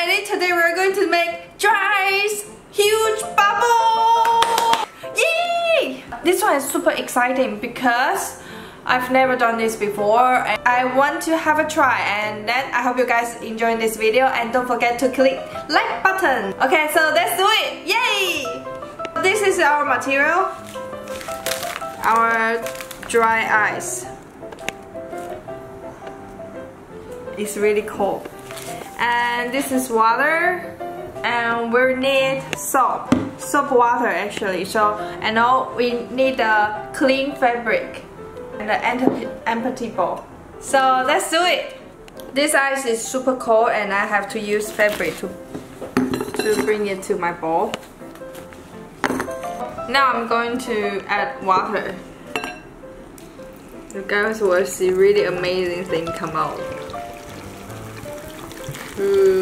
Ellie. Today we're going to make dry ice huge bubble! Yay! This one is super exciting because I've never done this before and I want to have a try and then I hope you guys enjoying this video and don't forget to click like button. Okay, so let's do it! Yay! This is our material. Our dry ice. It's really cold. And this is water. And we need soap. Soap water actually. So and now we need a clean fabric. And an empty bowl. So let's do it. This ice is super cold and I have to use fabric to to bring it to my bowl. Now I'm going to add water. You guys will see really amazing thing come out Ooh.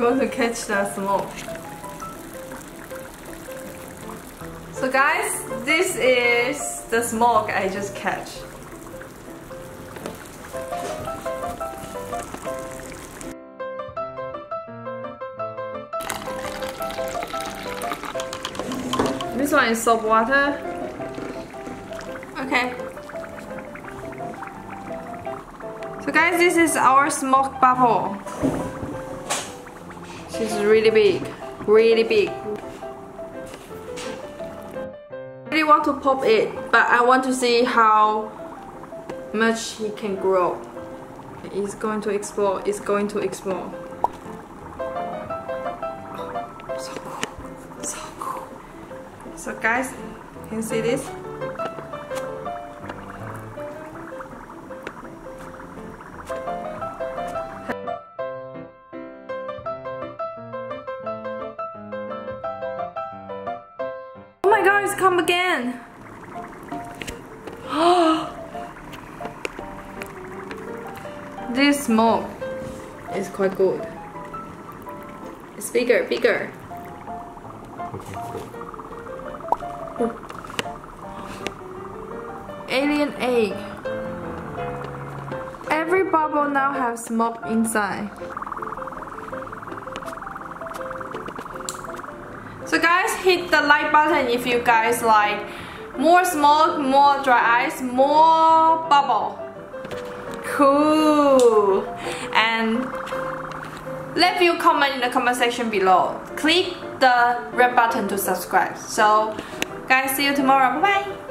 going to catch that smoke. So guys, this is the smoke I just catch. This one is soap water. Okay. So guys, this is our smoke bubble. She's really big, really big. I really want to pop it, but I want to see how much he can grow. It's going to explode, it's going to explode. So guys, can you see this? Oh my god, it's come again! this smoke is quite good. It's bigger, bigger. Oh. Alien egg. Every bubble now has smoke inside. So guys, hit the like button if you guys like more smoke, more dry ice, more bubble. Cool. And leave your comment in the comment section below. Click the red button to subscribe. So guys, see you tomorrow. Bye bye.